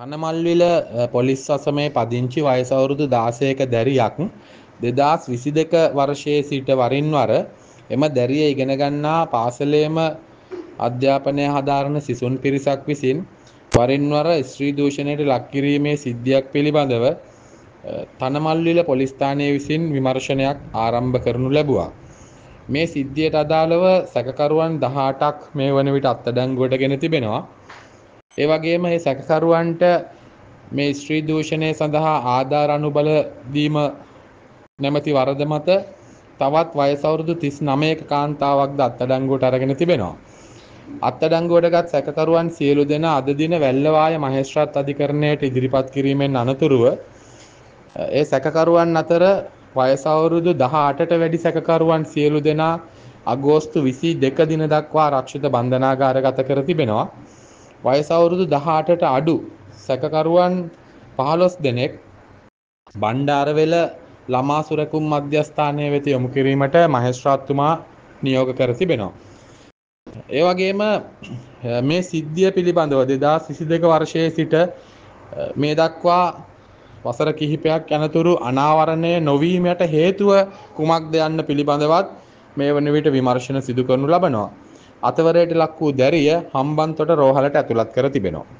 Thanamalwila police අසමේ පදිංචි වයස අවුරුදු 16ක දැරියක් 2022 වර්ෂයේ සිට වරින් වර එම දැරිය ඉගෙන ගන්නා පාසලේම අධ්‍යාපනය හදාරන සිසුන් පිරිසක් විසින් වරින් වර ස්ත්‍රී දූෂණයට ලක් කිරීමේ සිද්ධියක් පිළිබඳව තනමල්විල පොලිස් ස්ථානය විසින් විමර්ශනයක් ආරම්භ කරනු ලැබුවා. මේ සිද්ධියට අදාළව සැකකරුවන් 18ක් මේ වන විට අත්අඩංගුවට ගෙන තිබෙනවා. ඒ වගේම මේ සැකකරුවන්ට මේ ස්ත්‍රී දූෂණය සඳහා ආධාර අනුබල දීම නැමැති වරද මත තවත් වයස අවුරුදු 39ක කාන්තාවක්ද අත්අඩංගුවට අරගෙන තිබෙනවා. අත්අඩංගුවටගත් සැකකරුවන් සියලු දෙනා අද දින වැල්ලවාය මහේස්ත්‍රාත් අධිකරණයට ඉදිරිපත් කිරීමෙන් අනතුරුව ඒ සැකකරුවන් අතර වයස අවුරුදු 18ට වැඩි සැකකරුවන් සියලු දෙනා අගෝස්තු 22 දින දක්වා ආරක්ෂිත බන්ධනාගාරගත කර තිබෙනවා. වයස අවුරුදු 18ට අඩු සැකකරුවන් 15 දෙනෙක් බණ්ඩාරවෙල ළමා සුරකුම් මධ්‍යස්ථානය වෙත යොමු කිරීමට මහේස්ත්‍රාත්තුමා නියෝග කර තිබෙනවා. ඒ වගේම මේ සිද්ධිය පිළිබඳව 2022 වර්ෂයේ සිට මේ දක්වා වසර කිහිපයක් යනතුරු අනාවරණය නොවීමට හේතුව කුමක්ද යන්න පිළිබඳවත් මේ වන විට විමර්ශන සිදු කරනු ලබනවා. අතවරයට ලක් වූ දැරිය හම්බන්තොට රෝහලට ඇතුළත් කර තිබෙනවා.